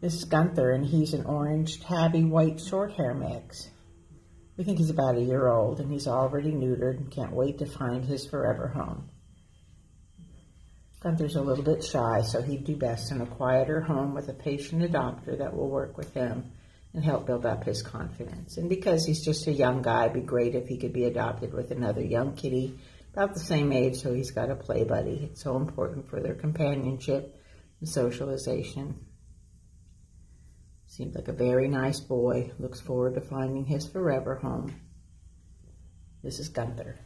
This is Gunther, and he's an orange tabby white short hair mix. We think he's about a year old, and he's already neutered and can't wait to find his forever home. Gunther's a little bit shy, so he'd do best in a quieter home with a patient and doctor that will work with him and help build up his confidence. And because he's just a young guy, it'd be great if he could be adopted with another young kitty about the same age, so he's got a play buddy. It's so important for their companionship and socialization. Seems like a very nice boy. Looks forward to finding his forever home. This is Gunther.